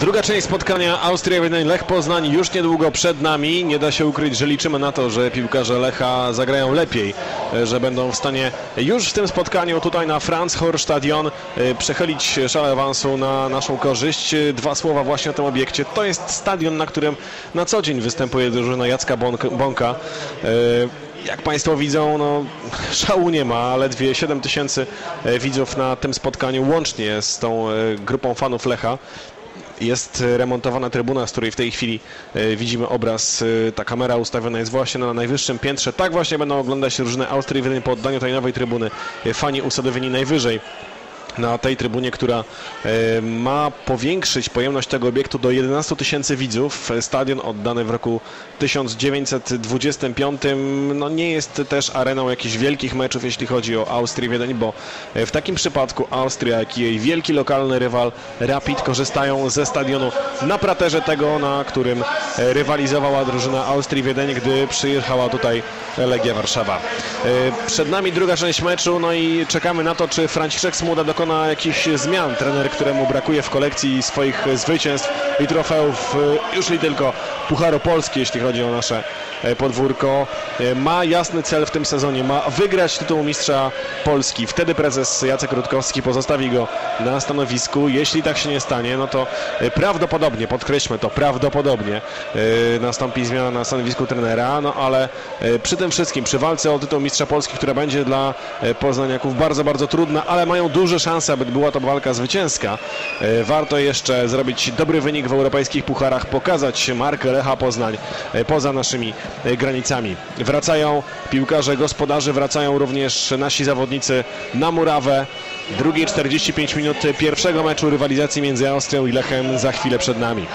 Druga część spotkania Austria 1 Lech Poznań już niedługo przed nami. Nie da się ukryć, że liczymy na to, że piłkarze Lecha zagrają lepiej, że będą w stanie już w tym spotkaniu tutaj na Franz Hor Stadion e, przechylić szale awansu na naszą korzyść. Dwa słowa właśnie o tym obiekcie. To jest stadion, na którym na co dzień występuje drużyna Jacka Bonk- Bąka. E, Jak Państwo widzą, no, szału nie ma, ledwie 7 tysięcy e, widzów na tym spotkaniu łącznie z tą e, grupą fanów Lecha. Jest remontowana trybuna, z której w tej chwili e, widzimy obraz. Ta kamera ustawiona jest właśnie na najwyższym piętrze. Tak właśnie będą oglądać drużynę Austrii Wiedeń po oddaniu tej nowej trybuny. Fani usadowieni najwyżej na tej trybunie, która e, ma powiększyć pojemność tego obiektu do 11 tysięcy widzów. Stadion oddany w roku 1925 no nie jest też areną jakichś wielkich meczów, jeśli chodzi o Austrię Wiedeń, bo e, w takim przypadku Austria, jak i jej wielki lokalny rywal Rapid korzystają ze stadionu na praterze tego, na którym e, rywalizowała drużyna Austrii Wiedeń, gdy przyjechała tutaj Legia Warszawa. Przed nami druga część meczu, no i czekamy na to, czy Franciszek Smuda dokona jakichś zmian. Trener, któremu brakuje w kolekcji swoich zwycięstw i trofeów, e, już nie tylko Pucharu Polski, jeśli chodzi o nasze podwórko, e, ma jasny cel w tym sezonie, ma wygrać tytuł mistrza Polski. Wtedy prezes Jacek Rutkowski pozostawi go na stanowisku. Jeśli tak się nie stanie, no to e, prawdopodobnie, podkreślmy to, prawdopodobnie e, nastąpi zmiana na stanowisku trenera, no ale e, przy tym wszystkim, przy walce o tytuł mistrza Polski, która będzie dla e, poznaniaków bardzo, bardzo trudna, ale mają duże szanse, aby była to walka zwycięska. E, Warto jeszcze zrobić dobry wynik w europejskich pucharach, pokazać markę Lecha Poznań e, poza naszymi e, granicami. Wracają piłkarze gospodarzy, wracają również nasi zawodnicy na murawę. Drugie 45 minut pierwszego meczu rywalizacji między Austrią i Lechem za chwilę przed nami.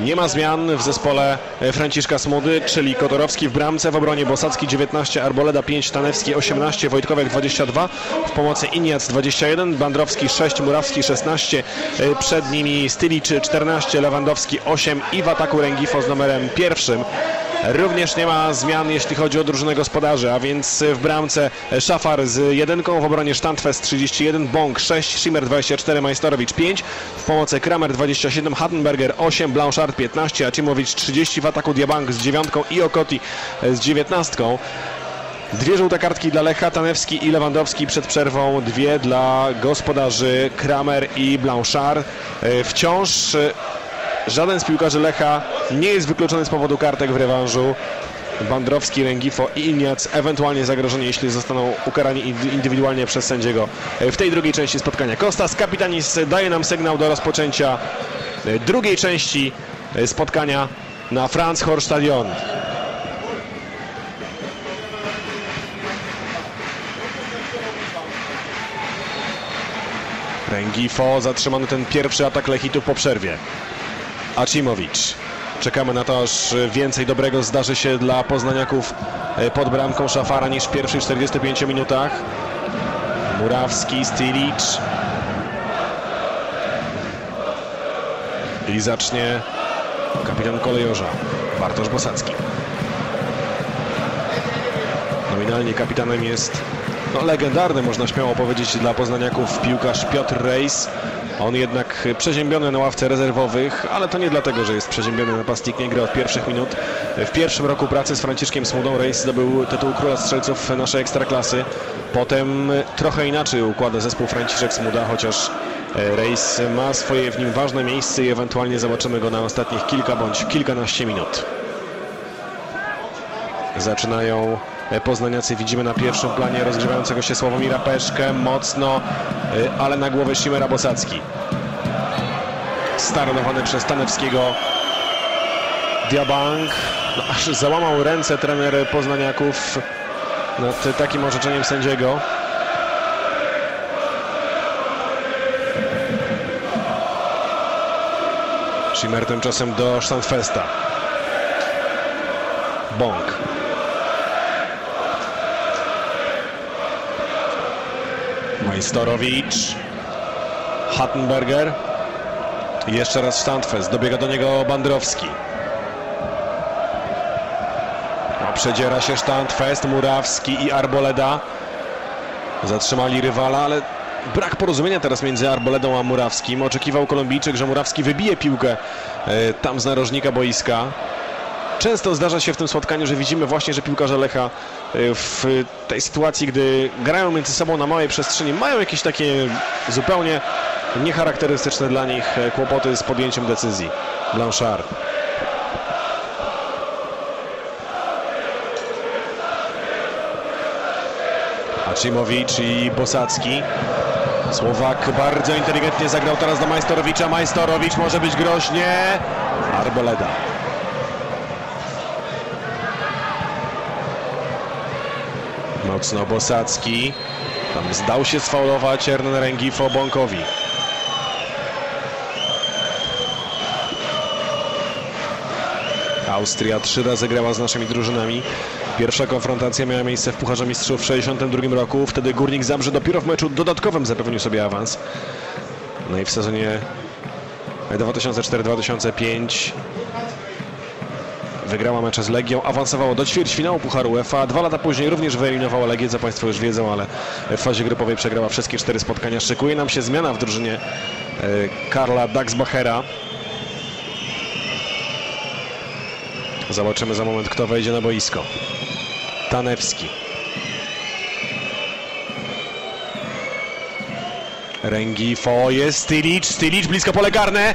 Nie ma zmian w zespole Franciszka Smudy, czyli Kotorowski w bramce, w obronie Bosacki 19, Arboleda 5, Tanewski 18, Wojtkowiak 22, w pomocy Iniac 21, Bandrowski 6, Murawski 16, e, przed nimi Stylicz 14, Lewandowski 8 i w ataku Rengifo z numerem pierwszym. Również nie ma zmian, jeśli chodzi o drużynę gospodarzy, a więc w bramce Szafar z jedynką, w obronie Sztantfest 31, Bąk 6, Schimmer 24, Majstorowicz 5, w pomocy Kramer 27, Hattenberger 8, Blanchard 15, Acimowicz 30, w ataku Diabank z dziewiątką i Okoti z dziewiętnastką. Dwie żółte kartki dla Lecha, Tanewski i Lewandowski przed przerwą, dwie dla gospodarzy Kramer i Blanchard. E, Wciąż e, żaden z piłkarzy Lecha nie jest wykluczony z powodu kartek w rewanżu. Bandrowski, Rengifo i Iniac ewentualnie zagrożeni, jeśli zostaną ukarani ind- indywidualnie przez sędziego e, w tej drugiej części spotkania. Kostas Kapitanis daje nam sygnał do rozpoczęcia e, drugiej części e, spotkania na Franz Horst Stadion. Rengifo zatrzymany ten pierwszy atak Lechitów po przerwie. Acimowicz. Czekamy na to, aż więcej dobrego zdarzy się dla poznaniaków e, pod bramką Szafara niż w pierwszych 45 minutach. Murawski, Stilic. I zacznie kapitan kolejorza Bartosz Bosacki. Nominalnie kapitanem jest no, legendarny, można śmiało powiedzieć, dla poznaniaków piłkarz Piotr Rejs. On jednak przeziębiony na ławce rezerwowych, ale to nie dlatego, że jest przeziębiony napastnik, nie gra od pierwszych minut. W pierwszym roku pracy z Franciszkiem Smudą Rejs zdobył tytuł Króla Strzelców naszej Ekstraklasy. Potem trochę inaczej układa zespół Franciszek Smuda, chociaż e, Rejs ma swoje w nim ważne miejsce i ewentualnie zobaczymy go na ostatnich kilka bądź kilkanaście minut. Zaczynają poznaniacy. Widzimy na pierwszym planie rozgrzewającego się Sławomira Peszkę. Mocno, e, ale na głowę Szimera Bosacki. Staranowany przez Tanewskiego. Diabank. No, aż załamał ręce trener poznaniaków nad takim orzeczeniem sędziego. Schimmer tymczasem do Standfesta. Bąk. Majstorowicz. Hattenberger. Jeszcze raz Standfest. Dobiega do niego Bandrowski. No, przedziera się Standfest, Murawski i Arboleda. Zatrzymali rywala, ale brak porozumienia teraz między Arboledą a Murawskim. Oczekiwał Kolumbijczyk, że Murawski wybije piłkę e, tam z narożnika boiska. Często zdarza się w tym spotkaniu, że widzimy właśnie, że piłkarze Lecha e, w tej sytuacji, gdy grają między sobą na małej przestrzeni, mają jakieś takie zupełnie niecharakterystyczne dla nich e, kłopoty z podjęciem decyzji. Blanchard. Acimowicz i Bosacki. Słowak bardzo inteligentnie zagrał teraz do Majstorowicza. Majstorowicz może być groźnie. Arboleda. Mocno Bosacki. Tam zdał się sfaulować Hernan Rengifo Bąkowi. Austria trzy razy grała z naszymi drużynami. Pierwsza konfrontacja miała miejsce w Pucharze Mistrzów w 1962 roku. Wtedy Górnik Zabrze dopiero w meczu dodatkowym zapewnił sobie awans. No i w sezonie 2004-2005 wygrała mecze z Legią, awansowało do ćwierćfinału Pucharu UEFA. Dwa lata później również wyeliminowało Legię, co Państwo już wiedzą, ale w fazie grupowej przegrała wszystkie cztery spotkania. Szykuje nam się zmiana w drużynie e, Karla Dagsbachera. Zobaczymy za moment, kto wejdzie na boisko. Tanewski. Rengifo jest Stilic, Stilic blisko pole karne,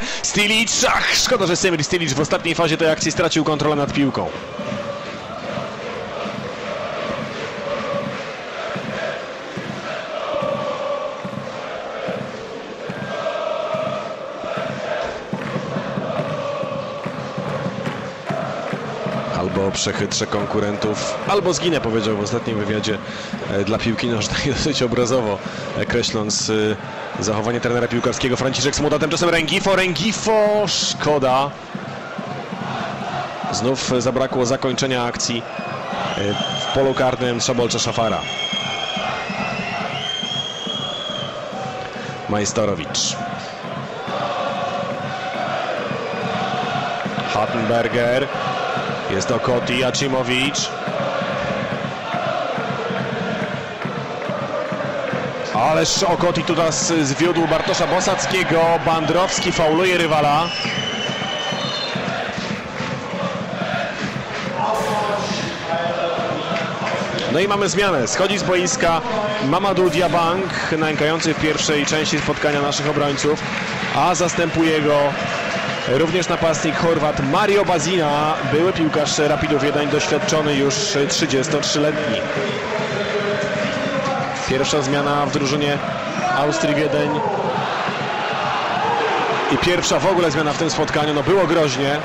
ach, szkoda, że Semir Stilic w ostatniej fazie tej akcji stracił kontrolę nad piłką. albo przechytrzę konkurentów, albo zginę, powiedział w ostatnim wywiadzie e, dla piłki nożnej, dosyć obrazowo e, kreśląc e, zachowanie trenera piłkarskiego Franciszek Smuda. Tymczasem Rengifo, Rengifo, szkoda. Znów zabrakło zakończenia akcji w polu karnym Szabolcza Szafara. Majstorowicz. Hattenberger. Jest to Koti Acimowicz. Ależ Okoti tu teraz zwiódł Bartosza Bosackiego. Bandrowski fauluje rywala. No i mamy zmianę. Schodzi z boiska Mamadou Diabang, nękający w pierwszej części spotkania naszych obrońców, a zastępuje go Również napastnik Chorwat Mario Bazina, były piłkarz Rapidów Wiedeń, doświadczony już 33-letni. Pierwsza zmiana w drużynie Austrii Wiedeń. I pierwsza w ogóle zmiana w tym spotkaniu, no było groźnie.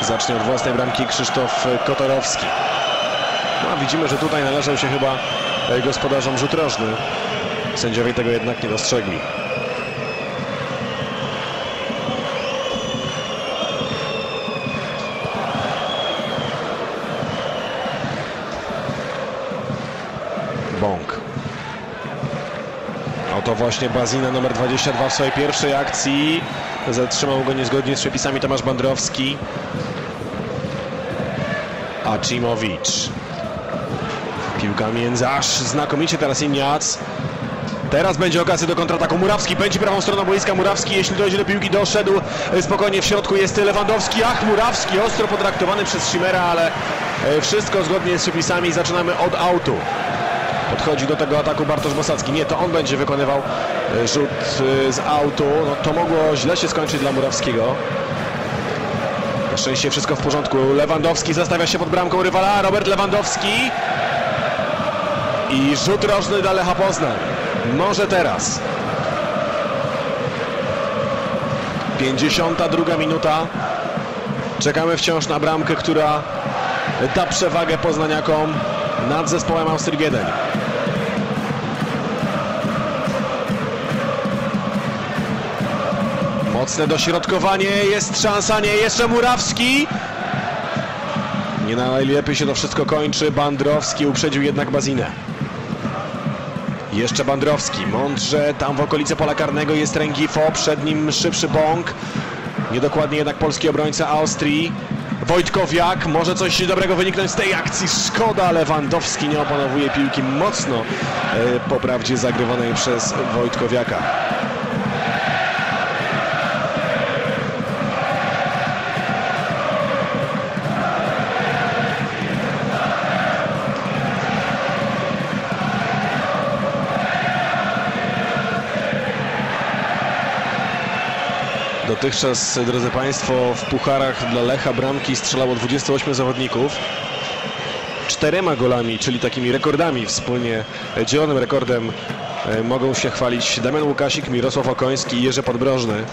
Zacznie od własnej bramki Krzysztof Kotorowski. No, a widzimy, że tutaj należał się chyba gospodarzom rzut rożny. Sędziowie tego jednak nie dostrzegli. Bąk. Oto właśnie Bazina numer 22 w swojej pierwszej akcji. Zatrzymał go niezgodnie z przepisami Tomasz Bandrowski. Acimowicz. Piłka między, aż znakomicie teraz Iniac. Teraz będzie okazja do kontrataku. Murawski będzie prawą stroną boiska. Murawski, jeśli dojdzie do piłki, doszedł spokojnie w środku. Jest Lewandowski. Ach, Murawski ostro potraktowany przez Schimera, ale e, wszystko zgodnie z przepisami. Zaczynamy od autu. Podchodzi do tego ataku Bartosz Bosacki. Nie, to on będzie wykonywał e, rzut e, z autu. No, to mogło źle się skończyć dla Murawskiego. Na szczęście wszystko w porządku. Lewandowski zastawia się pod bramką rywala. Robert Lewandowski. I rzut rożny dla Lecha Poznań. Może teraz. 52 minuta. Czekamy wciąż na bramkę, która da przewagę poznaniakom nad zespołem Austrii Wiedeń. Mocne dośrodkowanie, jest szansa, nie, jeszcze Murawski. Nie najlepiej się to wszystko kończy. Bandrowski uprzedził jednak Bazinę. Jeszcze Bandrowski, mądrze tam w okolicy pola karnego jest Rengifo, przed nim szybszy bąk. Niedokładnie jednak polski obrońca Austrii. Wojtkowiak, może coś dobrego wyniknąć z tej akcji. Szkoda, Lewandowski nie opanowuje piłki mocno e, po prawdzie zagrywanej przez Wojtkowiaka. Dotychczas, drodzy Państwo, w pucharach dla Lecha bramki strzelało 28 zawodników. Czterema golami, czyli takimi rekordami wspólnie, dzielonym rekordem e, mogą się chwalić Damian Łukasik, Mirosław Okoński i Jerzy Podbrożny.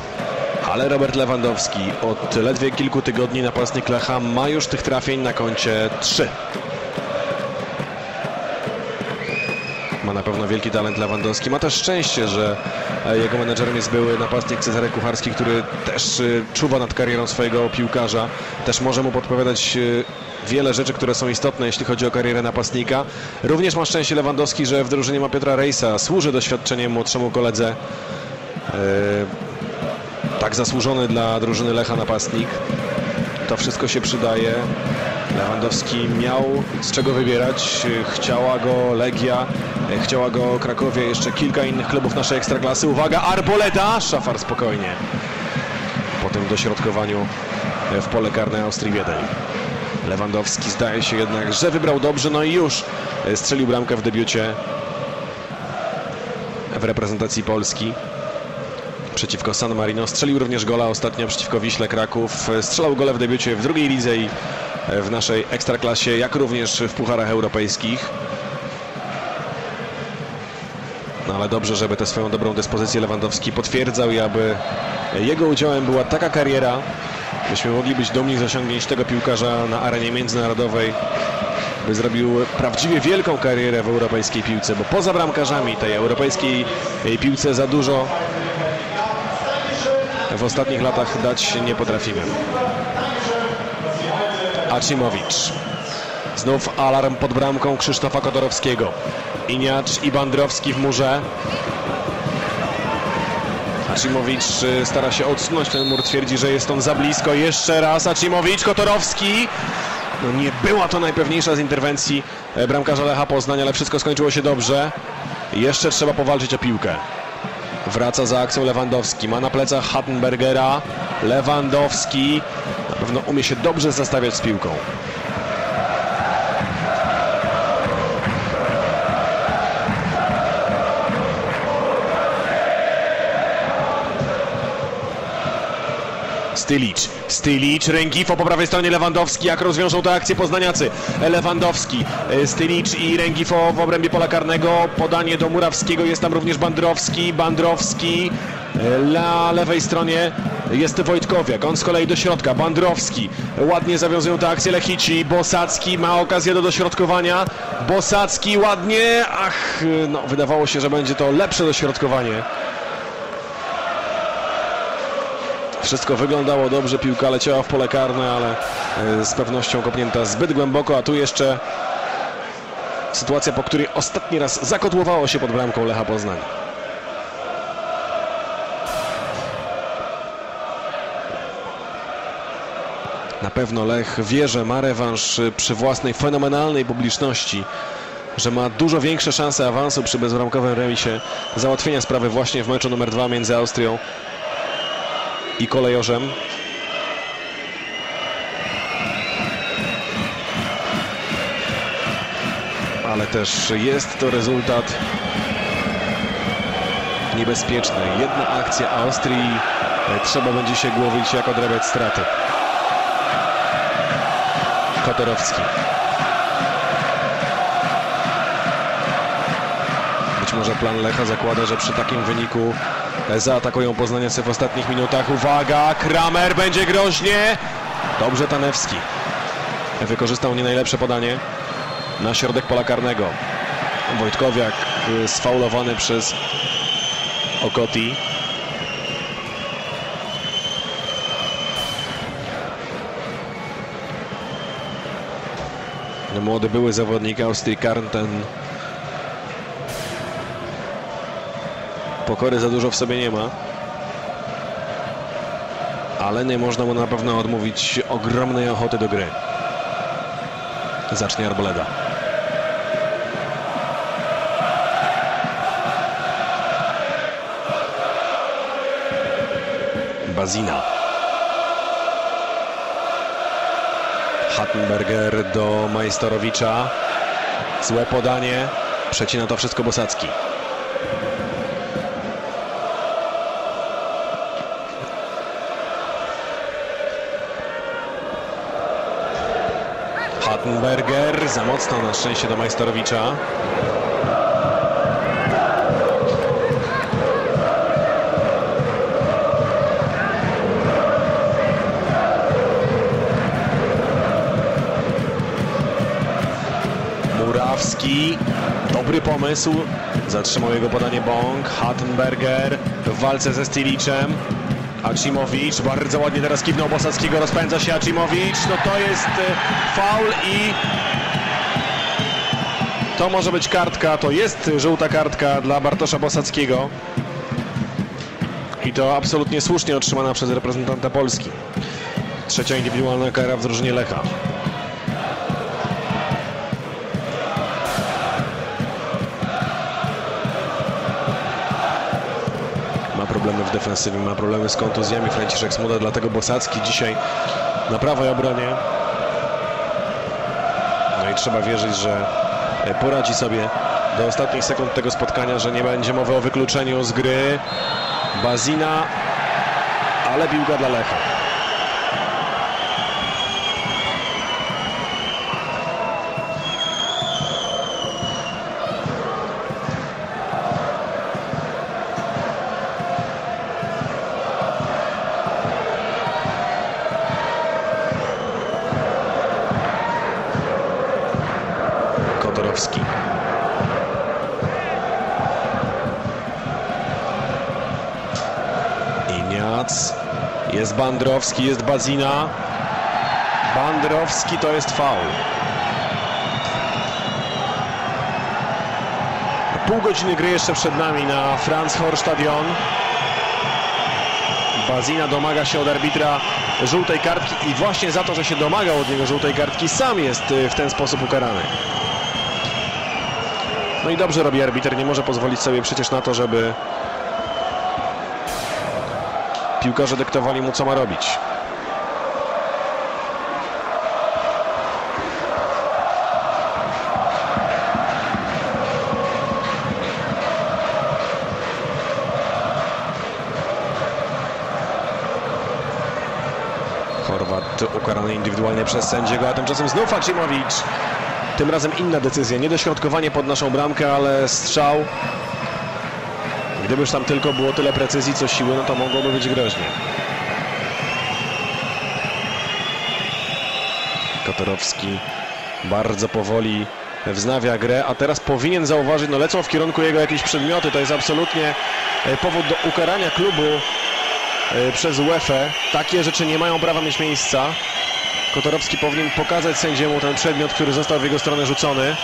Ale Robert Lewandowski od ledwie kilku tygodni napastnik Lecha ma już tych trafień na koncie 3. wielki talent Lewandowski. Ma też szczęście, że e, jego menedżerem jest były napastnik Cezary Kucharski, który też e, czuwa nad karierą swojego piłkarza. Też może mu podpowiadać e, wiele rzeczy, które są istotne, jeśli chodzi o karierę napastnika. Również ma szczęście Lewandowski, że w drużynie ma Piotra Rejsa. Służy doświadczeniem młodszemu koledze. Tak zasłużony dla drużyny Lecha napastnik. To wszystko się przydaje. Lewandowski miał z czego wybierać. Chciała go Legia, chciała go Krakowie, jeszcze kilka innych klubów naszej ekstraklasy. Uwaga, Arboleda! Szafar spokojnie. Po tym dośrodkowaniu w pole karne Austrii Wiedeń. Lewandowski zdaje się jednak, że wybrał dobrze, no i już strzelił bramkę w debiucie w reprezentacji Polski przeciwko San Marino. Strzelił również gola ostatnio przeciwko Wiśle Kraków. Strzelał gole w debiucie w drugiej lidze i w naszej ekstraklasie, jak również w pucharach europejskich. No ale dobrze, żeby tę swoją dobrą dyspozycję Lewandowski potwierdzał i aby jego udziałem była taka kariera, byśmy mogli być dumni z osiągnięć tego piłkarza na arenie międzynarodowej, by zrobił prawdziwie wielką karierę w europejskiej piłce, bo poza bramkarzami tej europejskiej piłce za dużo w ostatnich latach dać nie potrafimy. Acimowicz. Znów alarm pod bramką Krzysztofa Kodorowskiego. Iniacz i Bandrowski w murze. Acimowicz y, stara się odsunąć ten mur, twierdzi, że jest on za blisko. Jeszcze raz Acimowicz, Kotorowski. No nie była to najpewniejsza z interwencji e, bramkarza Lecha Poznań, ale wszystko skończyło się dobrze. Jeszcze trzeba powalczyć o piłkę. Wraca za akcją Lewandowski. Ma na plecach Hattenbergera. Lewandowski na pewno umie się dobrze zastawiać z piłką. Stylicz, Stylicz, Ręgifo po prawej stronie Lewandowski, jak rozwiążą tę akcję poznaniacy. Lewandowski, e, Stylicz i Ręgifo w obrębie pola karnego, podanie do Murawskiego, jest tam również Bandrowski, Bandrowski e, na lewej stronie jest Wojtkowiak, on z kolei do środka, Bandrowski, ładnie zawiązują tę akcję Lechici, Bosacki ma okazję do dośrodkowania, Bosacki ładnie, ach, no wydawało się, że będzie to lepsze dośrodkowanie. Wszystko wyglądało dobrze, piłka leciała w pole karne, ale e, z pewnością kopnięta zbyt głęboko, a tu jeszcze sytuacja, po której ostatni raz zakotłowało się pod bramką Lecha Poznań. Pewno Lech wie, że ma rewanż przy własnej fenomenalnej publiczności, że ma dużo większe szanse awansu przy bezbramkowym remisie, załatwienia sprawy właśnie w meczu numer dwa między Austrią i kolejorzem. Ale też jest to rezultat niebezpieczny. Jedna akcja Austrii, trzeba będzie się głowić jak odrabiać straty. Kotorowski. Być może plan Lecha zakłada, że przy takim wyniku zaatakują Poznaniacy w ostatnich minutach. Uwaga, Kramer będzie groźnie. Dobrze Tanewski. Wykorzystał nie najlepsze podanie na środek pola karnego. Wojtkowiak y, sfaulowany przez Okoti. Młody były zawodnik Austrii Karnten Pokory za dużo w sobie nie ma. ale nie można mu na pewno odmówić ogromnej ochoty do gry. Zacznie Arboleda. Bazina. Hattenberger do Majstorowicza. Złe podanie. Przecina to wszystko Bosacki. Hattenberger za mocno na szczęście do Majstorowicza. Pomysł, zatrzymał jego podanie Bąk, Hattenberger w walce ze Stiliczem, Acimowicz, bardzo ładnie teraz kiwnął Bosackiego, rozpędza się Acimowicz, no to jest e, faul i to może być kartka, to jest żółta kartka dla Bartosza Bosackiego. I to absolutnie słusznie otrzymana przez reprezentanta Polski. Trzecia indywidualna kara w drużynie Lecha. Problemy w defensywie, ma problemy z kontuzjami Franciszek Smuda, dlatego Bosacki dzisiaj na prawej obronie. No i trzeba wierzyć, że e, poradzi sobie do ostatnich sekund tego spotkania, że nie będzie mowy o wykluczeniu z gry. Bazina, ale piłka dla Lecha. Kotorowski. Iniac. Jest Bandrowski, jest Bazina. Bandrowski to jest faul. Pół godziny gry jeszcze przed nami na Franz Stadion. Bazina domaga się od arbitra żółtej kartki i właśnie za to, że się domagał od niego żółtej kartki, sam jest y, w ten sposób ukarany. No i dobrze robi arbiter, nie może pozwolić sobie przecież na to, żeby piłkarze dyktowali mu, co ma robić. Chorwat ukarany indywidualnie przez sędziego, a tymczasem znów Acimowicz. Tym razem inna decyzja, nie dośrodkowanie pod naszą bramkę, ale strzał. Gdybyż tam tylko było tyle precyzji, co siły, no to mogłoby być groźnie. Kotorowski bardzo powoli wznawia grę, a teraz powinien zauważyć, no lecą w kierunku jego jakieś przedmioty, to jest absolutnie e, powód do ukarania klubu e, przez UEFA. Takie rzeczy nie mają prawa mieć miejsca. Kotorowski powinien pokazać sędziemu ten przedmiot, który został w jego stronę rzucony.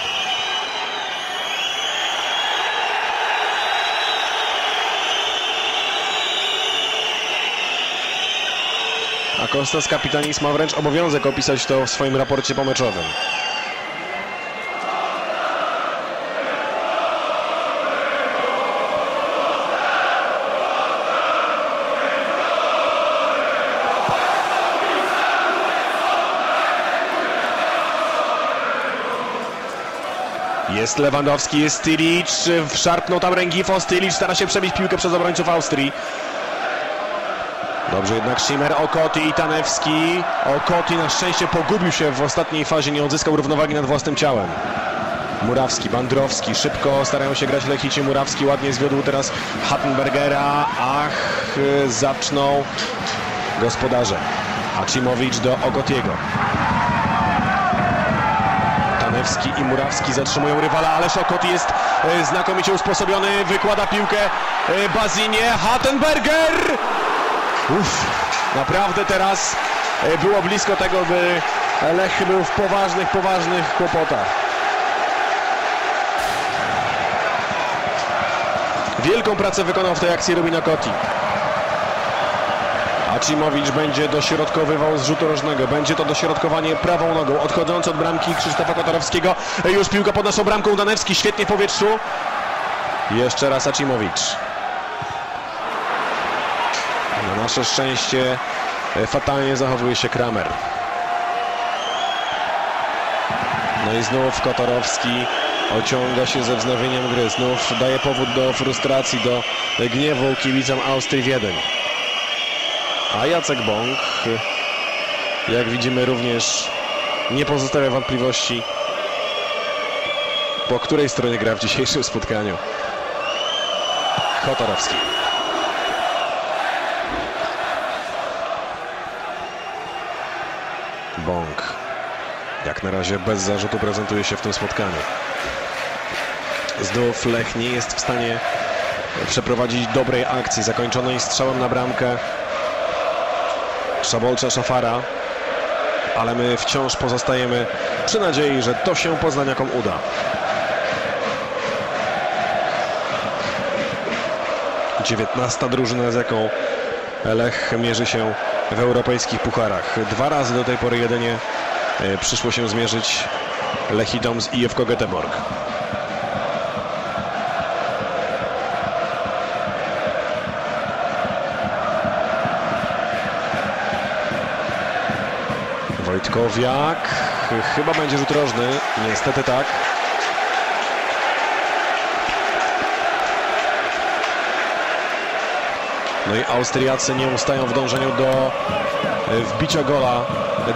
A Kostas Kapitanis ma wręcz obowiązek opisać to w swoim raporcie pomeczowym. Jest Lewandowski, jest Stylic, szarpnął tam Rengifo, Stylic stara się przebić piłkę przez obrońców Austrii. Dobrze jednak Schimmer, Okoti i Tanewski. Okoti na szczęście pogubił się w ostatniej fazie, nie odzyskał równowagi nad własnym ciałem. Murawski, Bandrowski, szybko starają się grać Lechici. Murawski ładnie zwiódł teraz Hattenbergera. Ach, zaczną gospodarze. Acimowicz do Ogotiego. Tanewski i Murawski zatrzymują rywala, ale Okoti jest e, znakomicie usposobiony, wykłada piłkę e, Bazinie, Hattenberger! Uff, naprawdę teraz e, było blisko tego, by Lech był w poważnych, poważnych kłopotach. Wielką pracę wykonał w tej akcji Rubino Koti. Acimowicz będzie dośrodkowywał z rzutu rożnego. Będzie to dośrodkowanie prawą nogą. Odchodząc od bramki Krzysztofa Kotorowskiego. Już piłka pod naszą bramką. Danewski świetnie w powietrzu. Jeszcze raz Acimowicz. Na nasze szczęście e, fatalnie zachowuje się Kramer. No i znów Kotorowski ociąga się ze wznowieniem gry. Znów daje powód do frustracji, do gniewu kibicom Austrii Wiedeń. A Jacek Bąk, jak widzimy również nie pozostawia wątpliwości, po której stronie gra w dzisiejszym spotkaniu. Kotorowski. Na razie bez zarzutu prezentuje się w tym spotkaniu. Znów Lech nie jest w stanie przeprowadzić dobrej akcji, zakończonej strzałem na bramkę Szabolcza Szafara, ale my wciąż pozostajemy przy nadziei, że to się Poznaniakom uda. Dziewiętnasta drużyna, z jaką Lech mierzy się w europejskich pucharach. Dwa razy do tej pory jedynie przyszło się zmierzyć Lechidom z IFK Göteborg. Wojtkowiak. Chyba będzie rzut rożny. Niestety tak. No i Austriacy nie ustają w dążeniu do e, wbicia gola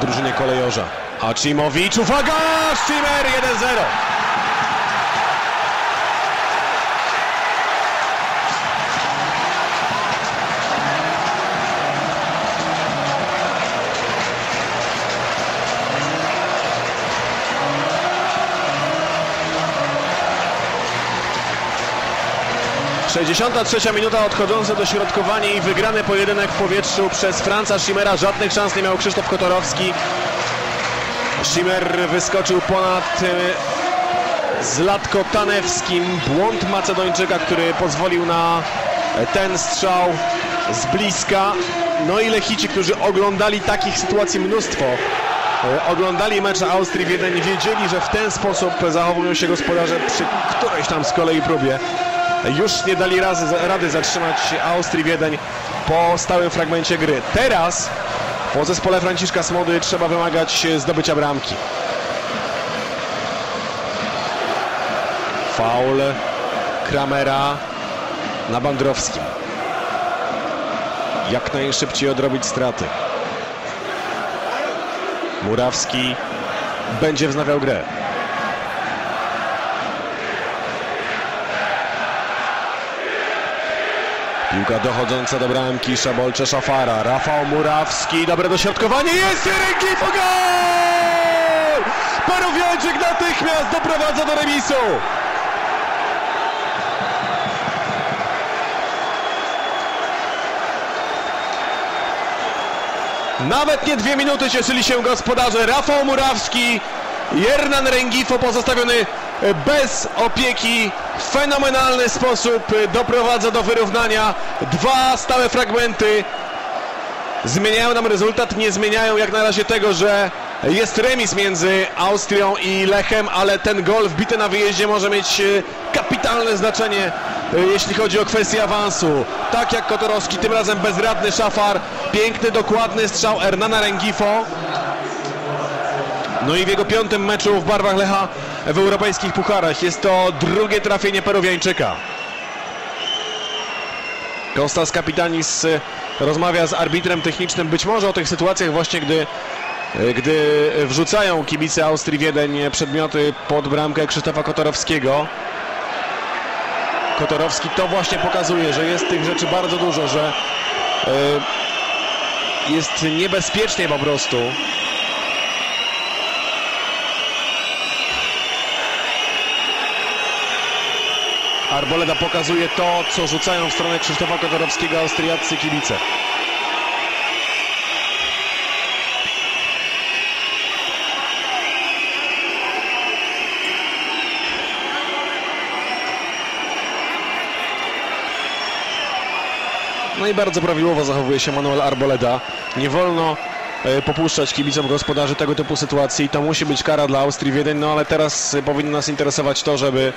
drużynie kolejorza. Acimowicz, uwaga! Schimmer 1-0. 63 minuta odchodzące do środkowania i wygrany pojedynek w powietrzu przez Franca Schimmera. Żadnych szans nie miał Krzysztof Kotorowski. Schimmer wyskoczył ponad e, Zlatko Tanewskim. Błąd Macedończyka, który pozwolił na ten strzał z bliska. No i Lechici, którzy oglądali takich sytuacji mnóstwo, e, oglądali mecze Austrii Wiedeń, wiedzieli, że w ten sposób zachowują się gospodarze przy którejś tam z kolei próbie już nie dali razy, rady zatrzymać Austrii Wiedeń po stałym fragmencie gry. Teraz po zespole Franciszka Smody trzeba wymagać zdobycia bramki. Faul Kramera na Bandrowskim. Jak najszybciej odrobić straty. Murawski będzie wznawiał grę. Piłka dochodząca do bramki Szabolcze Szafara. Rafał Murawski. Dobre dośrodkowanie. Jest Ręki po gol! Parowiańczyk natychmiast doprowadza do remisu. Nawet nie dwie minuty cieszyli się gospodarze. Rafał Murawski, Jernan Rengifo pozostawiony bez opieki w fenomenalny sposób doprowadza do wyrównania. Dwa stałe fragmenty zmieniają nam rezultat, nie zmieniają jak na razie tego, że jest remis między Austrią i Lechem, ale ten gol wbity na wyjeździe może mieć e, kapitalne znaczenie, e, jeśli chodzi o kwestię awansu. Tak jak Kotorowski, tym razem bezradny Szafar, piękny, dokładny strzał Hernana Rengifo. No i w jego piątym meczu w barwach Lecha w europejskich pucharach jest to drugie trafienie Peruwiańczyka. Kostas Kapitanis e, rozmawia z arbitrem technicznym być może o tych sytuacjach właśnie, gdy, e, gdy wrzucają kibice Austrii Wiedeń przedmioty pod bramkę Krzysztofa Kotorowskiego. Kotorowski to właśnie pokazuje, że jest tych rzeczy bardzo dużo, że e, jest niebezpiecznie po prostu. Arboleda pokazuje to, co rzucają w stronę Krzysztofa Kotorowskiego austriaccy kibice. No i bardzo prawidłowo zachowuje się Manuel Arboleda. Nie wolno e, popuszczać kibicom gospodarzy tego typu sytuacji. To musi być kara dla Austrii Wiedeń, no ale teraz powinno nas interesować to, żeby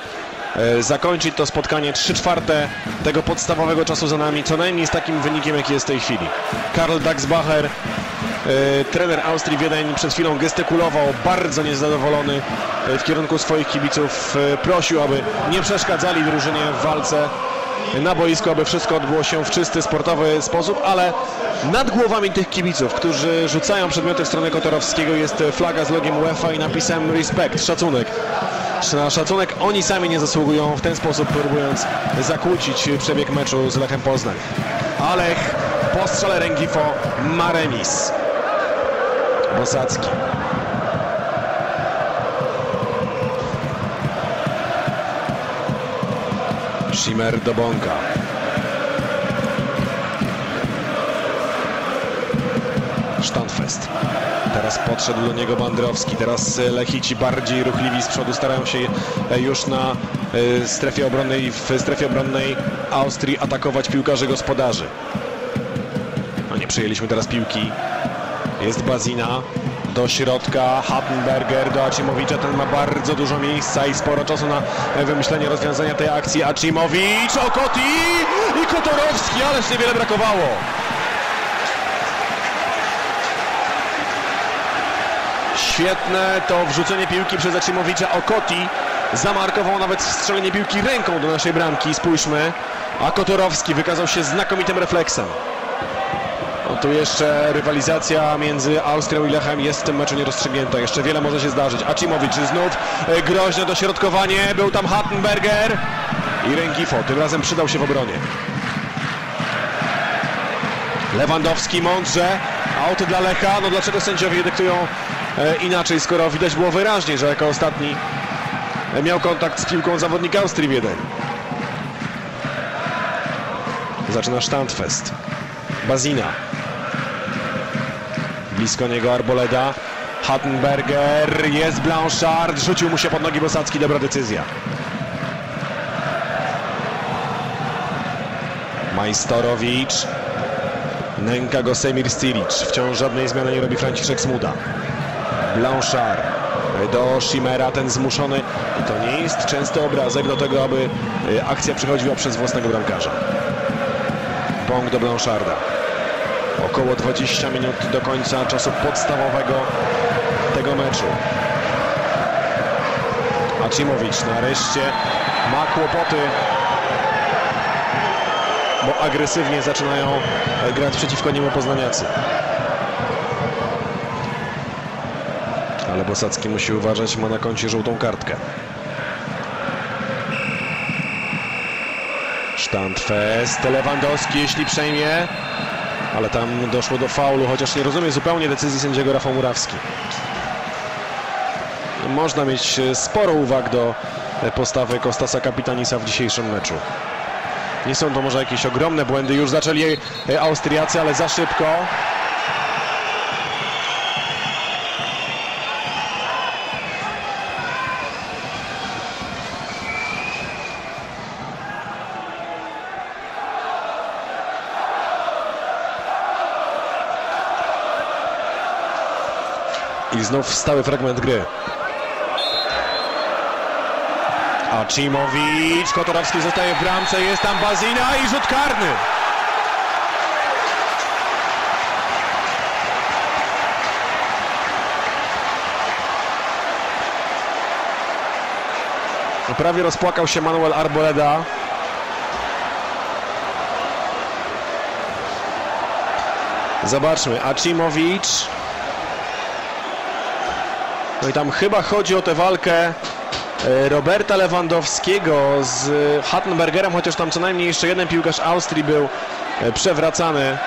zakończyć to spotkanie 3 czwarte tego podstawowego czasu za nami, co najmniej z takim wynikiem, jaki jest w tej chwili. Karl Daxbacher, e, trener Austrii Wiedeń, przed chwilą gestykulował, bardzo niezadowolony e, w kierunku swoich kibiców. E, Prosił, aby nie przeszkadzali drużynie w walce na boisku, aby wszystko odbyło się w czysty, sportowy sposób, ale nad głowami tych kibiców, którzy rzucają przedmioty w stronę Kotorowskiego jest flaga z logiem UEFA i napisem respect, szacunek. Na szacunek oni sami nie zasługują w ten sposób, próbując zakłócić przebieg meczu z Lechem Poznań. Alech po strzale Rengifo ma remis. Bosacki. Schimmer do Bąka. Sztandfest. Teraz podszedł do niego Bandrowski. Teraz e, Lechici bardziej ruchliwi z przodu starają się e, już na e, strefie obronnej, w strefie obronnej Austrii atakować piłkarzy gospodarzy. No nie przejęliśmy teraz piłki. Jest Bazina do środka, Hattenberger do Acimowicza, ten ma bardzo dużo miejsca i sporo czasu na wymyślenie rozwiązania tej akcji. Acimowicz, Okoti i Kotorowski, ależ niewiele brakowało. Świetne to wrzucenie piłki przez Acimowicza. Okoti zamarkował nawet strzelenie piłki ręką do naszej bramki. Spójrzmy. A Kotorowski wykazał się znakomitym refleksem. No tu jeszcze rywalizacja między Austrią i Lechem jest w tym meczu nierozstrzygnięta. Jeszcze wiele może się zdarzyć. Acimowicz znów e, groźne dośrodkowanie. Był tam Hattenberger i Rengifo. Tym razem przydał się w obronie. Lewandowski mądrze. Aut dla Lecha. No dlaczego sędziowie dyktują inaczej, skoro widać było wyraźnie, że jako ostatni e, miał kontakt z piłką zawodnika Austrii Wiedeń. Zaczyna Standfest. Bazina. Blisko niego Arboleda. Hattenberger, jest Blanchard, rzucił mu się pod nogi Bosacki, dobra decyzja. Majstorowicz. Nęka go Semir Stilic. Wciąż żadnej zmiany nie robi Franciszek Smuda. Blanchard do Schimera, ten zmuszony. I to nie jest częsty obrazek do tego, aby y, akcja przechodziła przez własnego bramkarza. Bąk do Blancharda. Około 20 minut do końca czasu podstawowego tego meczu. Acimowicz nareszcie ma kłopoty, bo agresywnie zaczynają grać przeciwko niemu poznaniacy. Ale Bosacki musi uważać, ma na koncie żółtą kartkę. Standfest, Lewandowski, jeśli przejmie, ale tam doszło do faulu, chociaż nie rozumie zupełnie decyzji sędziego Rafał Murawski. Można mieć sporo uwag do postawy Kostasa Kapitanisa w dzisiejszym meczu. Nie są to może jakieś ogromne błędy, już zaczęli Austriacy, ale za szybko. Znów stały fragment gry. Acimowicz, Kotorowski zostaje w bramce, jest tam Bazina i rzut karny. Prawie rozpłakał się Manuel Arboleda. Zobaczmy, Acimowicz. No i tam chyba chodzi o tę walkę Roberta Lewandowskiego z Hattenbergerem, chociaż tam co najmniej jeszcze jeden piłkarz Austrii był przewracany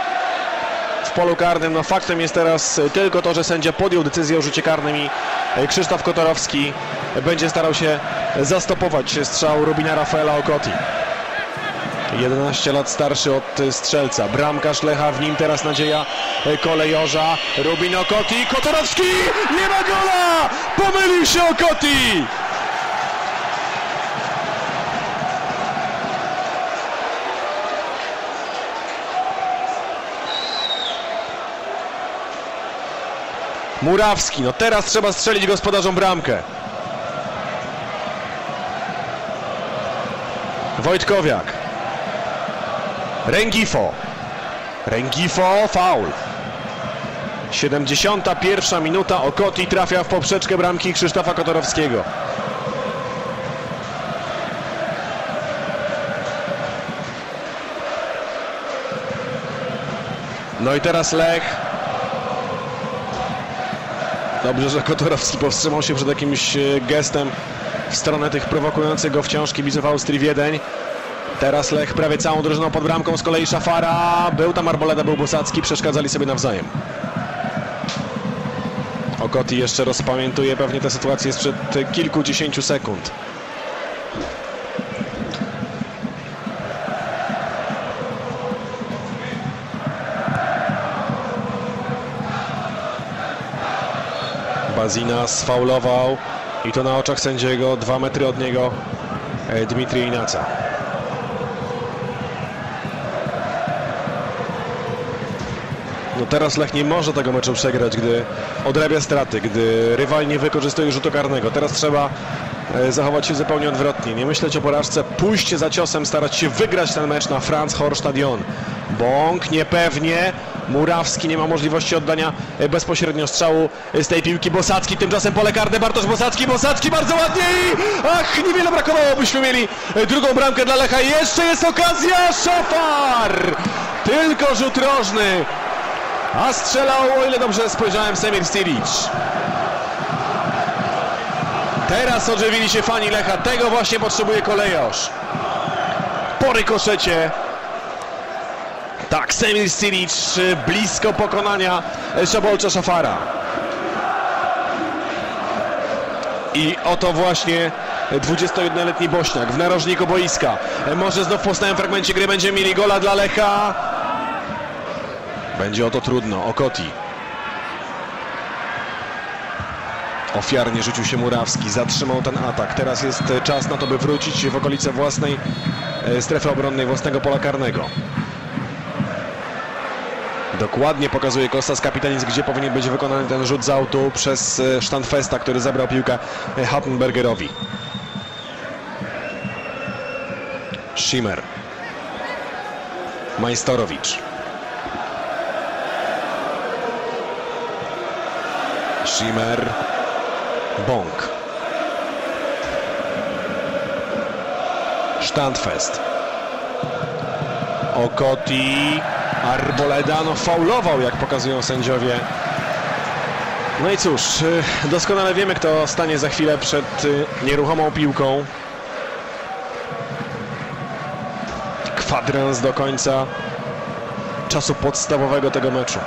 w polu karnym. No faktem jest teraz tylko to, że sędzia podjął decyzję o rzucie karnym i Krzysztof Kotorowski będzie starał się zastopować strzał Rubina Rafaela Okoti. 11 lat starszy od strzelca. Bramka szlecha w nim teraz nadzieja kolejorza. Rubin Okoti, Kotorowski! Nie ma gola! Pomylił się Okoti! Murawski, no teraz trzeba strzelić gospodarzom bramkę. Wojtkowiak. Rengifo. Rengifo, faul. 71 minuta, Okoti trafia w poprzeczkę bramki Krzysztofa Kotorowskiego. No i teraz Lech. Dobrze, że Kotorowski powstrzymał się przed jakimś e, gestem w stronę tych prowokujących go wciąż kibiców Austrii Wiedeń. Teraz Lech prawie całą drużyną pod bramką, z kolei Szafara. Był tam Arboleda, był Bosacki, przeszkadzali sobie nawzajem. Okoti jeszcze rozpamiętuje pewnie tę sytuację sprzed kilkudziesięciu sekund. Bazina sfaulował i to na oczach sędziego, dwa metry od niego e, Dmitrij Inaca. Teraz Lech nie może tego meczu przegrać, gdy odrabia straty, gdy rywal nie wykorzystuje rzutu karnego. Teraz trzeba e, zachować się zupełnie odwrotnie. Nie myśleć o porażce, pójść za ciosem, starać się wygrać ten mecz na Franz Horstadion. Bąk niepewnie, Murawski nie ma możliwości oddania e, bezpośrednio strzału z tej piłki. Bosacki tymczasem pole karne, Bartosz Bosacki, Bosacki bardzo ładnie i ach, niewiele brakowało, byśmy mieli e, drugą bramkę dla Lecha. Jeszcze jest okazja, Szafar! Tylko rzut rożny, a strzelał, o ile dobrze spojrzałem, Semir Stilic. Teraz ożywili się fani Lecha, tego właśnie potrzebuje kolejosz. Po rykoszecie tak, Semir Stilic blisko pokonania Szabolcza Szafara. I oto właśnie 21-letni Bośniak w narożniku boiska. Może znów w powstałym fragmencie gry będziemy mieli gola dla Lecha. Będzie o to trudno. Okoti. Ofiarnie rzucił się Murawski, zatrzymał ten atak. Teraz jest czas na to, by wrócić w okolice własnej e, strefy obronnej, własnego pola karnego. Dokładnie pokazuje Kostas Kapitanic, gdzie powinien być wykonany ten rzut z autu przez e, Standfesta, który zabrał piłkę e, Hattenbergerowi. Schimmer. Majstorowicz. Schimmer. Bąk. Standfest. Okoti. Arboleda no faulował, jak pokazują sędziowie. No i cóż, y, doskonale wiemy, kto stanie za chwilę przed y, nieruchomą piłką. Kwadrans do końca czasu podstawowego tego meczu.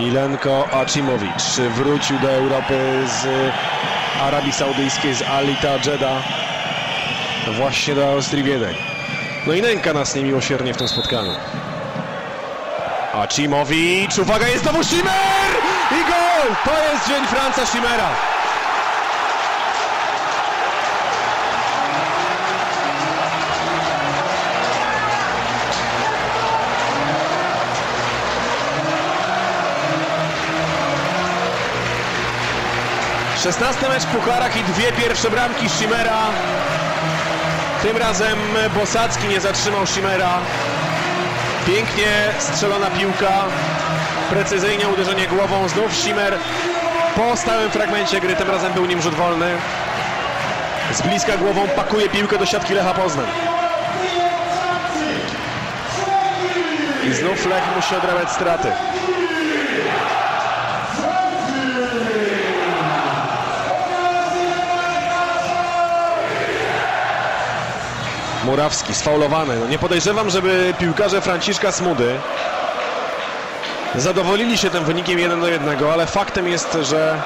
Milenko Acimowicz wrócił do Europy z Arabii Saudyjskiej, z Alita Jeddah właśnie do Austrii Wiedeń. No i nęka nas niemiłosiernie w tym spotkaniu. Acimowicz, uwaga, jest znowu Schimmer! I gol! To jest dzień Franca Schimmera. Szesnasty mecz w pucharach i dwie pierwsze bramki Schimmera. Tym razem Bosacki nie zatrzymał Schimmera. Pięknie strzelona piłka. Precyzyjnie uderzenie głową. Znów Schimmer po stałym fragmencie gry. Tym razem był nim rzut wolny. Z bliska głową pakuje piłkę do siatki Lecha Poznań. I znów Lech musi odrabiać straty. Murawski sfaulowany. No nie podejrzewam, żeby piłkarze Franciszka Smudy zadowolili się tym wynikiem 1 do 1, ale faktem jest, że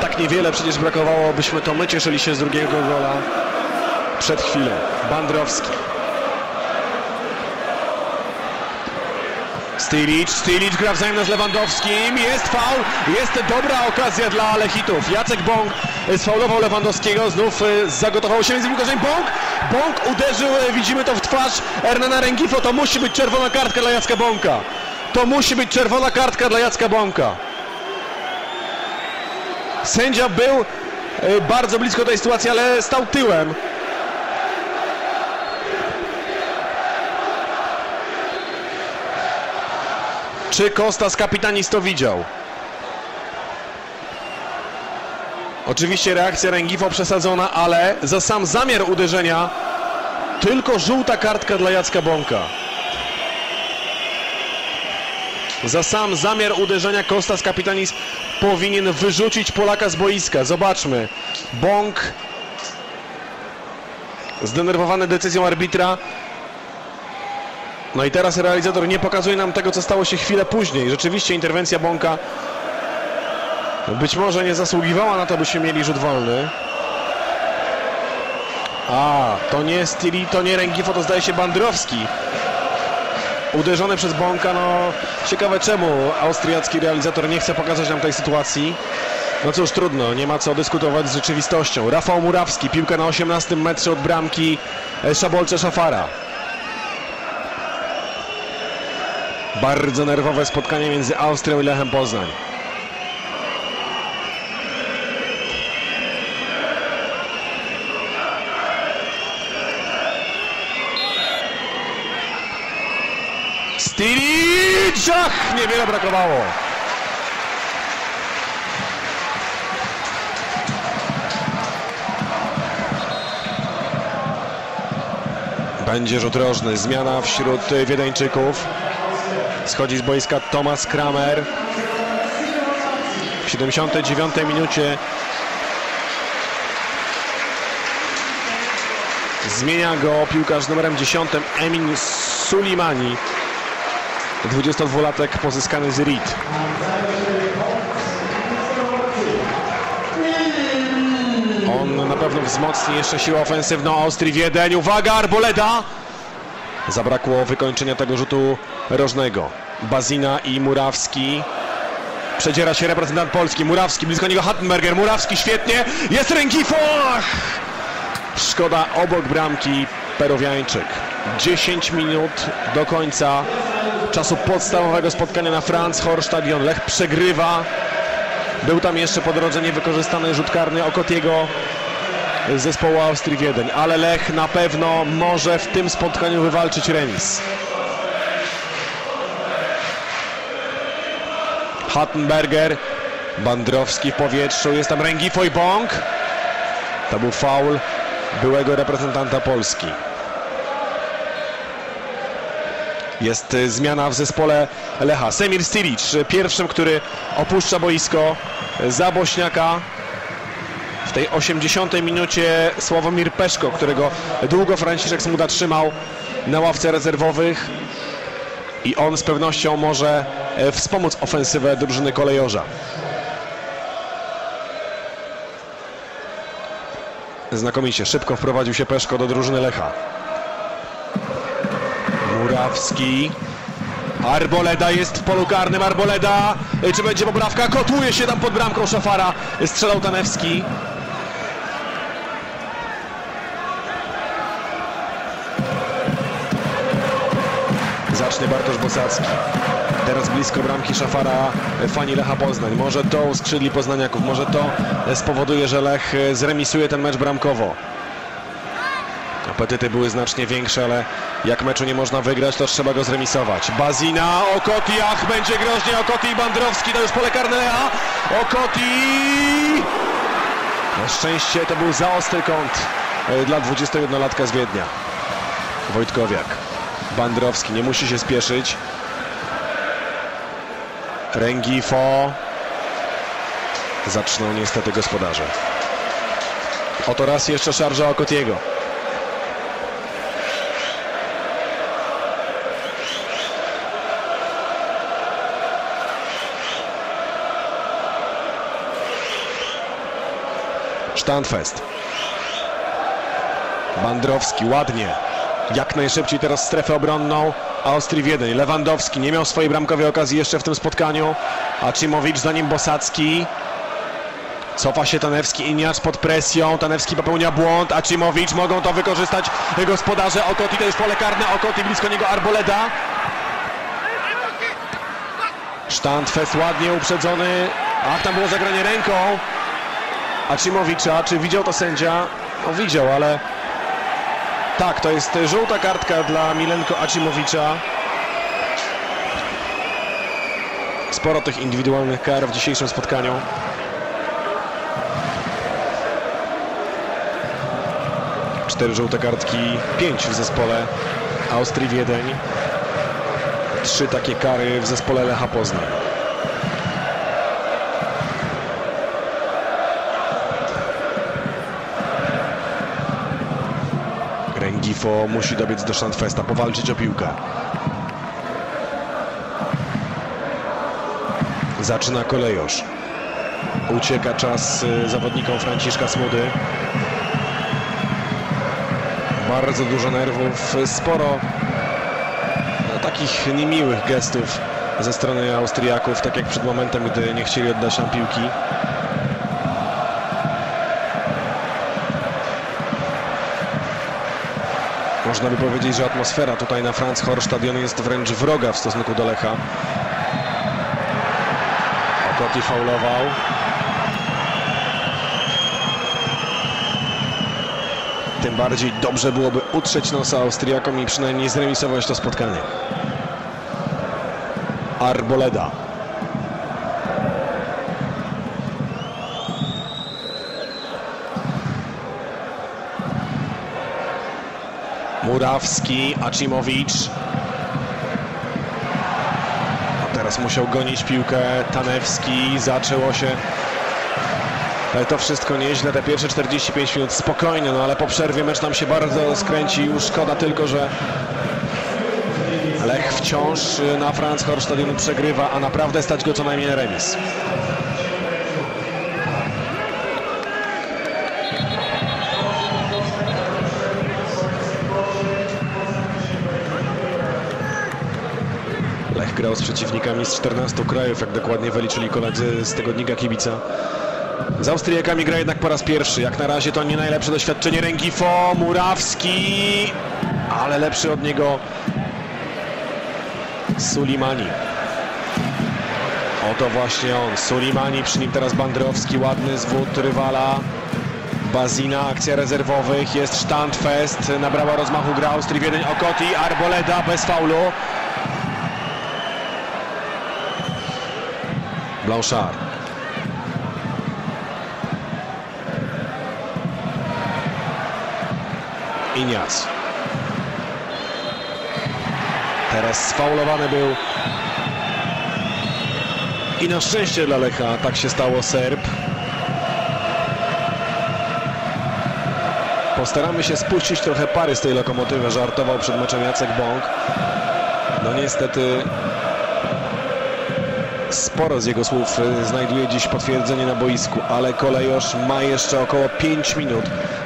tak niewiele przecież brakowało, byśmy to my cieszyli się z drugiego gola przed chwilą. Bandrowski. Stilic, Stilic gra wzajemno z Lewandowskim, jest faul, jest dobra okazja dla Lechitów. Jacek Bąk sfaulował Lewandowskiego, znów y, zagotował się z piłkarzem Bąk Bąk uderzył, e, widzimy to w twarz Hernana Rengifo. To musi być czerwona kartka dla Jacka Bąka. To musi być czerwona kartka dla Jacka Bąka. Sędzia był e, bardzo blisko tej sytuacji, ale stał tyłem. Czy Kostas Kapitanis to widział? Oczywiście reakcja Rengifo przesadzona, ale za sam zamiar uderzenia tylko żółta kartka dla Jacka Bąka. Za sam zamiar uderzenia Kostas Kapitanis powinien wyrzucić Polaka z boiska. Zobaczmy. Bąk zdenerwowany decyzją arbitra. No i teraz realizator nie pokazuje nam tego, co stało się chwilę później. Rzeczywiście interwencja Bąka być może nie zasługiwała na to, byśmy mieli rzut wolny. A, to nie Stili, to nie Rengifo, to zdaje się Bandrowski. Uderzony przez Bąka, no ciekawe czemu austriacki realizator nie chce pokazać nam tej sytuacji. No cóż, trudno, nie ma co dyskutować z rzeczywistością. Rafał Murawski, piłka na 18 metrze od bramki Szabolcze Szafara. Bardzo nerwowe spotkanie między Austrią i Lechem Poznań. Stilic! Ach, niewiele brakowało. Będzie rzut rożny. Zmiana wśród Wiedeńczyków. Schodzi z boiska Thomas Kramer. W 79 minucie zmienia go piłkarz z numerem 10 Emin Sulimani. 22-latek pozyskany z Reed. On na pewno wzmocni jeszcze siłę ofensywną Austrii Wiedeń. Uwaga, Arboleda! Zabrakło wykończenia tego rzutu rożnego. Bazina i Murawski. Przedziera się reprezentant Polski. Murawski, blisko niego Hattenberger. Murawski świetnie. Jest Rękifo! Szkoda obok bramki Perowiańczyk. 10 minut do końca czasu podstawowego spotkania na Franz Horst Stadion. Lech przegrywa. Był tam jeszcze po drodze niewykorzystany rzut karny Okotiego zespołu Austrii Wiedeń, ale Lech na pewno może w tym spotkaniu wywalczyć remis. Hattenberger, Bandrowski w powietrzu, jest tam Rengifo i Bąk. To był faul byłego reprezentanta Polski. Jest y, zmiana w zespole Lecha. Semir Stilic, y, pierwszym, który opuszcza boisko za Bośniaka. W tej 80 minucie Sławomir Peszko, którego długo Franciszek Smuda trzymał na ławce rezerwowych. I on z pewnością może wspomóc ofensywę drużyny kolejorza. Znakomicie, szybko wprowadził się Peszko do drużyny Lecha. Murawski. Arboleda jest w polu karnym. Arboleda. E, Czy będzie poprawka? Kotuje się tam pod bramką Szafara. Strzelał Tanewski. Zacznie Bartosz Bosacki. Teraz blisko bramki Szafara e, fani Lecha Poznań. Może to uskrzydli Poznaniaków. Może to e, spowoduje, że Lech e, zremisuje ten mecz bramkowo. Apetyty były znacznie większe, ale jak meczu nie można wygrać, to trzeba go zremisować. Bazina, Okoti, ach, będzie groźnie, Okoti i Bandrowski, to już pole karne Lea. Okoti! Na szczęście to był za ostry kąt dla 21-latka z Wiednia. Wojtkowiak. Bandrowski nie musi się spieszyć. Rengifo. Zaczną niestety gospodarze. Oto raz jeszcze szarża Okotiego. Standfest. Bandrowski ładnie. Jak najszybciej teraz strefę obronną Austrii Wiedeń. Lewandowski nie miał swojej bramkowej okazji jeszcze w tym spotkaniu. Acimowicz za nim Bosacki. Cofa się Tanewski, Iniacz pod presją, Tanewski popełnia błąd, Acimowicz mogą to wykorzystać gospodarze Okoti, to jest pole karne, Okoti blisko niego Arboleda. Sztandfest ładnie uprzedzony, ach tam było zagranie ręką Acimowicza, czy widział to sędzia? No widział, ale tak, to jest żółta kartka dla Milenko Acimowicza. Sporo tych indywidualnych kar w dzisiejszym spotkaniu. Cztery żółte kartki, pięć w zespole Austrii Wiedeń. Trzy takie kary w zespole Lecha Poznań. Rengifo musi dobiec do Szandfesta, powalczyć o piłkę. Zaczyna kolejosz. Ucieka czas y, zawodnikom Franciszka Smudy. Bardzo dużo nerwów, sporo no, takich niemiłych gestów ze strony Austriaków, tak jak przed momentem, gdy nie chcieli oddać nam piłki. Można by powiedzieć, że atmosfera tutaj na Franz Hor Stadion jest wręcz wroga w stosunku do Lecha. Okoti faulował. Tym bardziej dobrze byłoby utrzeć nosa Austriakom i przynajmniej zremisować to spotkanie. Arboleda. Murawski, Acimowicz. A teraz musiał gonić piłkę Tanewski. Zaczęło się ale to wszystko nieźle, te pierwsze 45 minut spokojnie, no ale po przerwie mecz nam się bardzo skręci. Już szkoda tylko, że Lech wciąż na Franz Horstadionu przegrywa, a naprawdę stać go co najmniej na remis. Grał z przeciwnikami z 14 krajów, jak dokładnie wyliczyli koledzy z tygodnika Kibica. Z Austriakami gra jednak po raz pierwszy. Jak na razie to nie najlepsze doświadczenie Ręgifo, Murawski, ale lepszy od niego Sulimani. Oto właśnie on, Sulimani, przy nim teraz Bandrowski, ładny zwód rywala. Bazina, akcja rezerwowych, jest Standfest, nabrała rozmachu gra Austrii Wiedeń, Okoti, Arboleda bez faulu. Blanchard. Inias. Teraz sfaulowany był. I na szczęście dla Lecha tak się stało Serb. Postaramy się spuścić trochę pary z tej lokomotywy, żartował przed meczem Jacek Bąk. No niestety sporo z jego słów y, znajduje dziś potwierdzenie na boisku, ale kolejosz ma jeszcze około 5 minut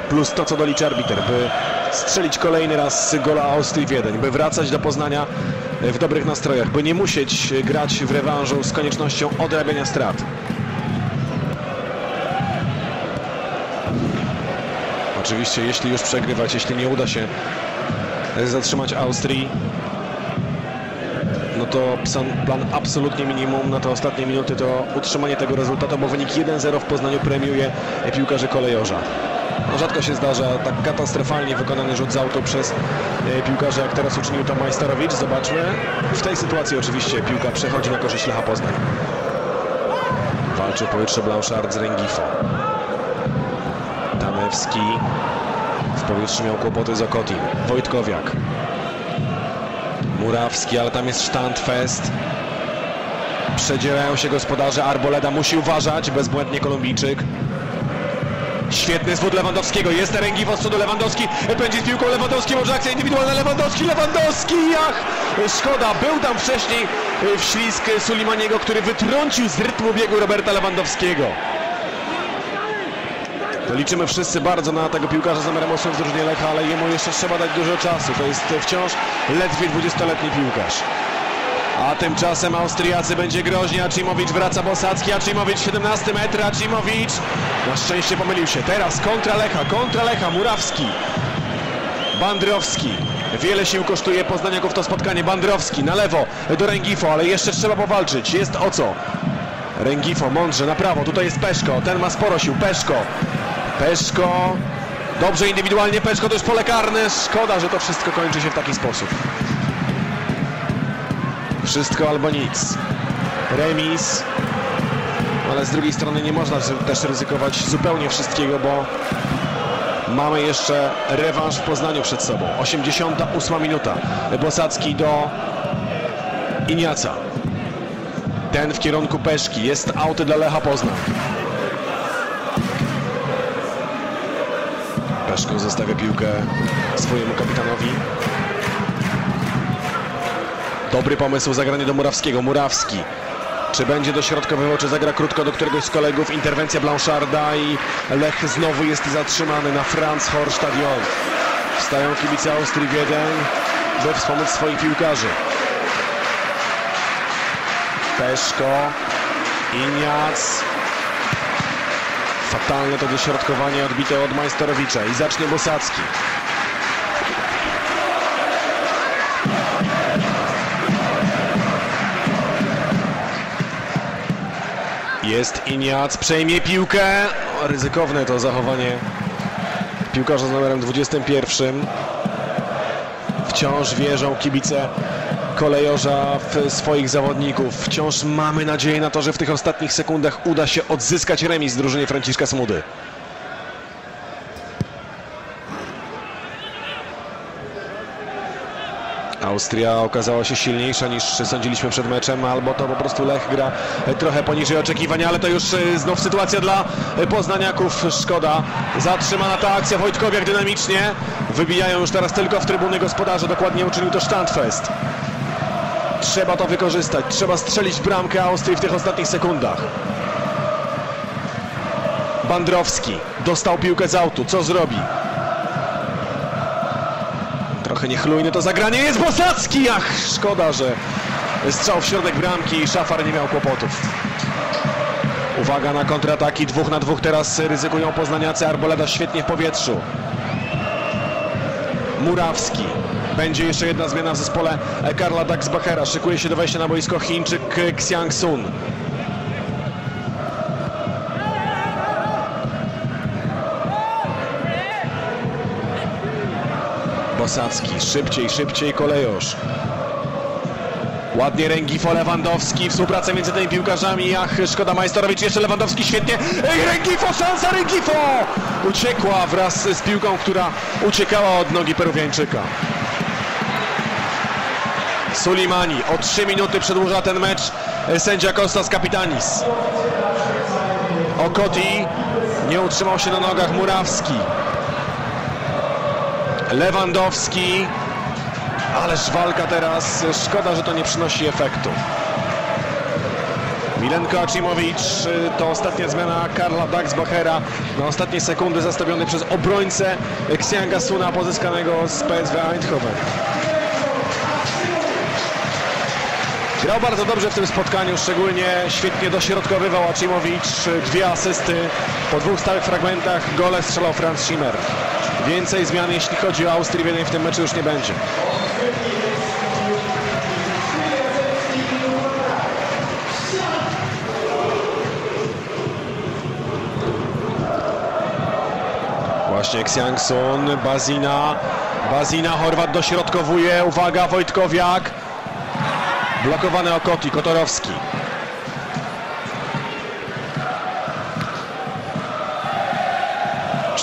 plus to, co doliczy arbiter, by strzelić kolejny raz gola Austrii Wiedeń, by wracać do Poznania w dobrych nastrojach, by nie musieć grać w rewanżu z koniecznością odrabiania strat. Oczywiście, jeśli już przegrywać, jeśli nie uda się zatrzymać Austrii, to plan absolutnie minimum na te ostatnie minuty to utrzymanie tego rezultatu, bo wynik 1-0 w Poznaniu premiuje piłkarzy kolejorza. No, rzadko się zdarza tak katastrofalnie wykonany rzut z auto przez e, piłkarza, jak teraz uczynił to Majsterowicz. Zobaczmy. W tej sytuacji oczywiście piłka przechodzi na korzyść Lecha Poznań. Walczy o powietrze Blanchard z Rengifo. Tanewski w powietrzu miał kłopoty z Okotim. Wojtkowiak. Murawski, ale tam jest Standfest. Przedzierają się gospodarze. Arboleda musi uważać. Bezbłędnie Kolumbijczyk. Świetny zwód Lewandowskiego, jest Ręgiwo z przodu Lewandowski, pędzi z piłką Lewandowski, może akcja indywidualna Lewandowski, Lewandowski, ach! Szkoda, był tam wcześniej y, wślizg Sulimaniego, który wytrącił z rytmu biegu Roberta Lewandowskiego. Liczymy wszyscy bardzo na tego piłkarza z numerem 8 w drużynie Lecha, ale jemu jeszcze trzeba dać dużo czasu. To jest wciąż ledwie 20-letni piłkarz. A tymczasem Austriacy będzie groźnie, Acimowicz wraca Bosacki, Acimowicz 17 metr, Acimowicz na szczęście pomylił się. Teraz kontra Lecha, kontra Lecha, Murawski, Bandrowski. Wiele sił kosztuje Poznaniaków to spotkanie. Bandrowski na lewo do Rengifo, ale jeszcze trzeba powalczyć. Jest o co. Rengifo mądrze na prawo. Tutaj jest Peszko. Ten ma sporo sił. Peszko. Peszko. Dobrze indywidualnie Peszko. To już pole karne. Szkoda, że to wszystko kończy się w taki sposób. Wszystko albo nic. Remis. Ale z drugiej strony nie można też ryzykować zupełnie wszystkiego, bo Mamy jeszcze rewanż w Poznaniu przed sobą. 88 minuta. Bosacki do Iniaca. Ten w kierunku Peszki. Jest auty dla Lecha Poznań. Peszko zostawia piłkę swojemu kapitanowi. Dobry pomysł zagranie do Murawskiego. Murawski czy będzie dośrodkowywał, czy zagra krótko do któregoś z kolegów. Interwencja Blancharda i Lech znowu jest zatrzymany na Franz Horst Stadion. Wstają kibice Austrii Wiedeń, by wspomóc swoich piłkarzy. Peszko, Iniac. Fatalne to dośrodkowanie odbite od Majsterowicza i zacznie Bosacki. Jest Iniac, przejmie piłkę. Ryzykowne to zachowanie piłkarza z numerem 21. Wciąż wierzą kibice kolejorza w swoich zawodników. Wciąż mamy nadzieję na to, że w tych ostatnich sekundach uda się odzyskać remis drużynie Franciszka Smudy. Austria okazała się silniejsza niż sądziliśmy przed meczem, albo to po prostu Lech gra trochę poniżej oczekiwań, ale to już e, znów sytuacja dla poznaniaków. Szkoda. Zatrzymana ta akcja Wojtkowiak dynamicznie. Wybijają już teraz tylko w trybuny gospodarze. Dokładnie uczynił to Standfest. Trzeba to wykorzystać. Trzeba strzelić bramkę Austrii w tych ostatnich sekundach. Bandrowski dostał piłkę z autu. Co zrobi? Trochę niechlujne to zagranie. Jest Bosacki! Ach, szkoda, że strzał w środek bramki i Szafar nie miał kłopotów. Uwaga na kontrataki. Dwóch na dwóch teraz ryzykują poznaniacy. Arboleda świetnie w powietrzu. Murawski. Będzie jeszcze jedna zmiana w zespole Karla Daxbachera. Szykuje się do wejścia na boisko Chińczyk Xiang Sun. Bosacki, szybciej, szybciej kolejorz. Ładnie Rengifo, Lewandowski, współpraca między tymi piłkarzami, ach, szkoda Majsterowicz, jeszcze Lewandowski, świetnie, Ej, Rengifo, szansa Rengifo! Uciekła wraz z piłką, która uciekała od nogi Peruwiańczyka. Sulimani, o 3 minuty przedłuża ten mecz sędzia Kostas Kapitanis. Okoti nie utrzymał się na nogach Murawski. Lewandowski. Ależ walka teraz. Szkoda, że to nie przynosi efektu. Milenko Acimowicz to ostatnia zmiana Karla Daxbachera na ostatnie sekundy zastawiony przez obrońcę Xianga Suna pozyskanego z PSV Eindhoven. Grał bardzo dobrze w tym spotkaniu, szczególnie świetnie dośrodkowywał Acimowicz. Dwie asysty po dwóch stałych fragmentach. Gole strzelał Franz Schimmer. Więcej zmian, jeśli chodzi o Austrię Wiedeń w tym meczu już nie będzie. Właśnie Xiangsun, Bazina, Bazina, Chorwat dośrodkowuje, uwaga, Wojtkowiak, blokowany Okoti, Kotorowski.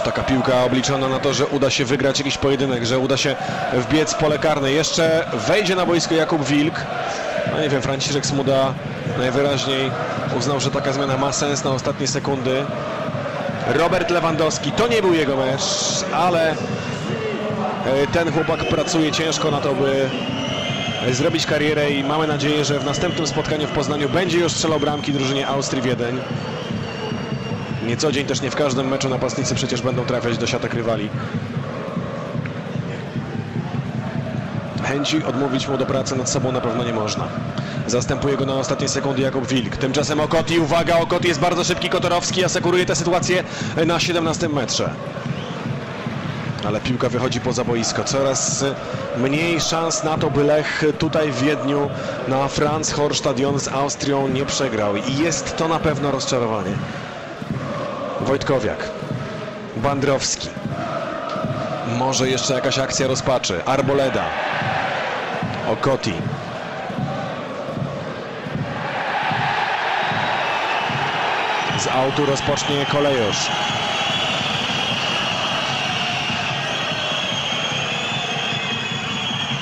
taka piłka obliczona na to, że uda się wygrać jakiś pojedynek, że uda się wbiec pole karne. Jeszcze wejdzie na boisko Jakub Wilk. No nie wiem, Franciszek Smuda najwyraźniej uznał, że taka zmiana ma sens na ostatnie sekundy. Robert Lewandowski, to nie był jego mecz, ale e, ten chłopak pracuje ciężko na to, by zrobić karierę i mamy nadzieję, że w następnym spotkaniu w Poznaniu będzie już strzelał bramki drużynie Austrii Wiedeń. Nie co dzień też nie w każdym meczu napastnicy przecież będą trafiać do siatek rywali. Chęci odmówić mu do pracy nad sobą na pewno nie można. Zastępuje go na ostatnie sekundy Jakub Wilk. Tymczasem Okoti, uwaga, Okoti jest bardzo szybki, Kotorowski asekuruje tę sytuację na 17 metrze. Ale piłka wychodzi poza boisko. Coraz mniej szans na to, by Lech tutaj w Wiedniu na Franz Horst Stadion z Austrią nie przegrał. I jest to na pewno rozczarowanie. Wojtkowiak. Bandrowski. Może jeszcze jakaś akcja rozpaczy. Arboleda. Okoti. Z autu rozpocznie kolejosz.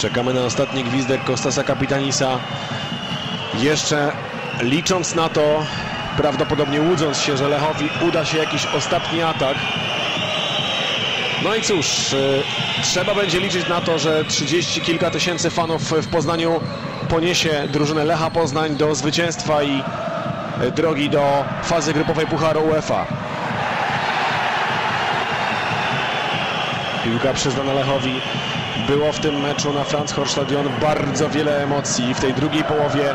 Czekamy na ostatni gwizdek Kostasa Kapitanisa. Jeszcze licząc na to, prawdopodobnie łudząc się, że Lechowi uda się jakiś ostatni atak. No i cóż, y, trzeba będzie liczyć na to, że 30 kilka tysięcy fanów w Poznaniu poniesie drużynę Lecha Poznań do zwycięstwa i y, drogi do fazy grupowej Pucharu UEFA. Piłka przyznana Lechowi. Było w tym meczu na Franz Horst Stadion bardzo wiele emocji. W tej drugiej połowie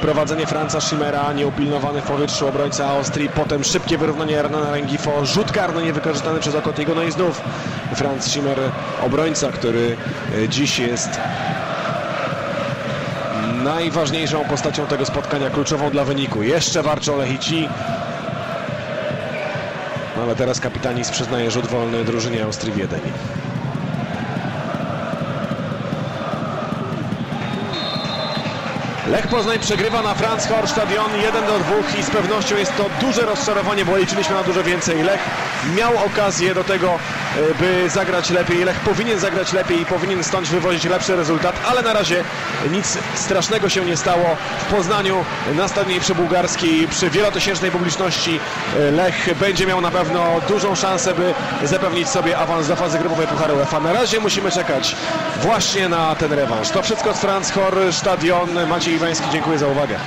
prowadzenie Franza Schimmera, nieupilnowany w powietrzu obrońca Austrii, potem szybkie wyrównanie Hernana Rengifo, rzut karny niewykorzystany przez Okotiego, no i znów Franz Schimmer, obrońca, który e, dziś jest najważniejszą postacią tego spotkania, kluczową dla wyniku. Jeszcze warczą Lechici, no ale teraz kapitanis przyznaje rzut wolny drużynie Austrii Wiedeń. Lech Poznań przegrywa na Franz Horst Stadion 1 do 2 i z pewnością jest to duże rozczarowanie, bo liczyliśmy na dużo więcej. Lech miał okazję do tego, e, by zagrać lepiej. Lech powinien zagrać lepiej i powinien stąd wywozić lepszy rezultat, ale na razie nic strasznego się nie stało. W Poznaniu na stadionie przy Bułgarskiej przy wielotysięcznej publiczności Lech będzie miał na pewno dużą szansę, by zapewnić sobie awans do fazy grupowej Pucharu UEFA. Na razie musimy czekać właśnie na ten rewanż. To wszystko z Franz Stadion. Maciej Iwański, dziękuję za uwagę.